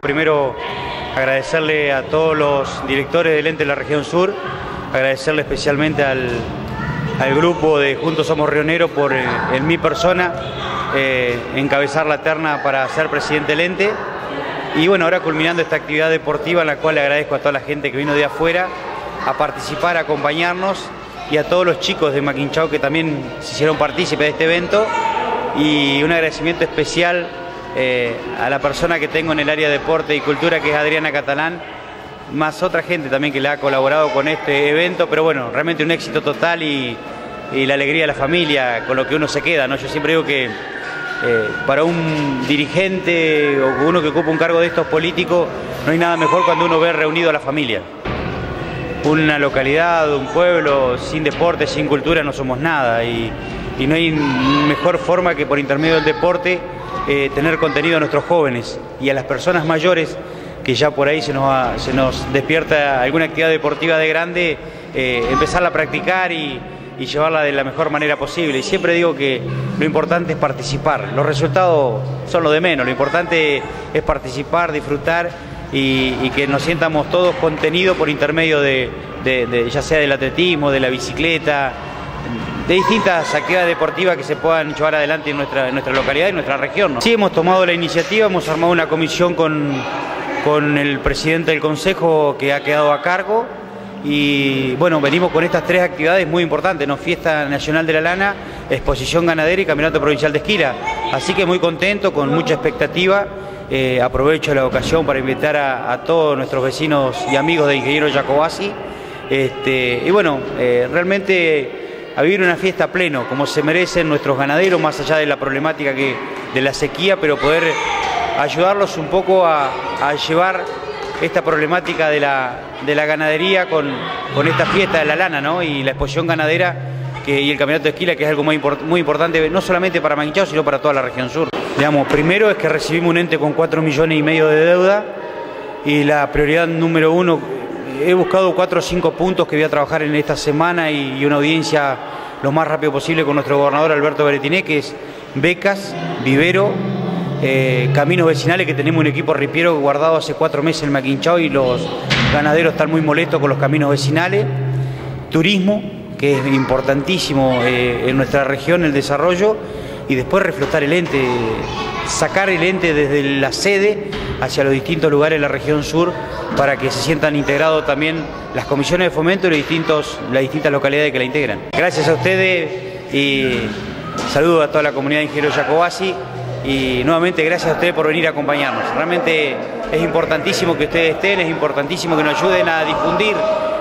Primero agradecerle a todos los directores del ente de la región sur, agradecerle especialmente al, grupo de Juntos Somos Rioneros por eh, en mi persona eh, encabezar la terna para ser presidente del ente. Y bueno, ahora culminando esta actividad deportiva en la cual le agradezco a toda la gente que vino de afuera a participar, a acompañarnos y a todos los chicos de Maquinchao que también se hicieron partícipes de este evento. Y un agradecimiento especial eh, a la persona que tengo en el área de deporte y cultura que es Adriana Catalán, más otra gente también que le ha colaborado con este evento, pero bueno, realmente un éxito total y, la alegría de la familia con lo que uno se queda, ¿no? Yo siempre digo que eh, para un dirigente o uno que ocupa un cargo de estos políticos no hay nada mejor cuando uno ve reunido a la familia una localidad, un pueblo sin deporte, sin cultura no somos nada. Y, no hay mejor forma que por intermedio del deporte eh, tener contenido a nuestros jóvenes y a las personas mayores que ya por ahí se nos, despierta alguna actividad deportiva de grande, eh, empezarla a practicar y, y llevarla de la mejor manera posible. Y siempre digo que lo importante es participar, los resultados son lo de menos, lo importante es participar, disfrutar y, que nos sientamos todos contenidos por intermedio de, ya sea del atletismo, de la bicicleta, de distintas actividades deportivas que se puedan llevar adelante en nuestra, nuestra localidad y en nuestra región. Sí, hemos tomado la iniciativa, hemos armado una comisión con, con el presidente del Consejo que ha quedado a cargo y bueno, venimos con estas tres actividades muy importantes, ¿no? Fiesta Nacional de la Lana, Exposición Ganadera y Campeonato Provincial de Esquila. Así que muy contento, con mucha expectativa eh, aprovecho la ocasión para invitar a, todos nuestros vecinos y amigos de Ingeniero Jacobasi. Este, y bueno, eh, realmente a vivir una fiesta pleno, como se merecen nuestros ganaderos, más allá de la problemática que, de la sequía, pero poder ayudarlos un poco a, llevar esta problemática de la, de la ganadería con, con, esta fiesta de la lana ¿no? y la exposición ganadera y el campeonato de esquila, que es algo muy, muy importante no solamente para Manchao, sino para toda la región sur. Digamos, primero es que recibimos un ente con 4 millones y medio de deuda y la prioridad número uno, he buscado 4 o 5 puntos que voy a trabajar en esta semana y, una audiencia lo más rápido posible con nuestro gobernador Alberto Beretiné, que es becas, vivero, eh, caminos vecinales, que tenemos un equipo ripiero guardado hace cuatro meses en Maquinchao y los ganaderos están muy molestos con los caminos vecinales, turismo, que es importantísimo eh, en nuestra región el desarrollo, y después reflotar el ente, sacar el ente desde la sede hacia los distintos lugares de la región sur para que se sientan integrados también las comisiones de fomento y los distintos, las distintas localidades que la integran. Gracias a ustedes y saludo a toda la comunidad de Ingeniero Jacobasi y nuevamente gracias a ustedes por venir a acompañarnos. Realmente es importantísimo que ustedes estén, es importantísimo que nos ayuden a difundir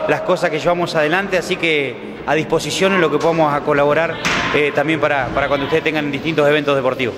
las cosas que llevamos adelante, así que a disposición en lo que podamos a colaborar eh, también para, para cuando ustedes tengan distintos eventos deportivos.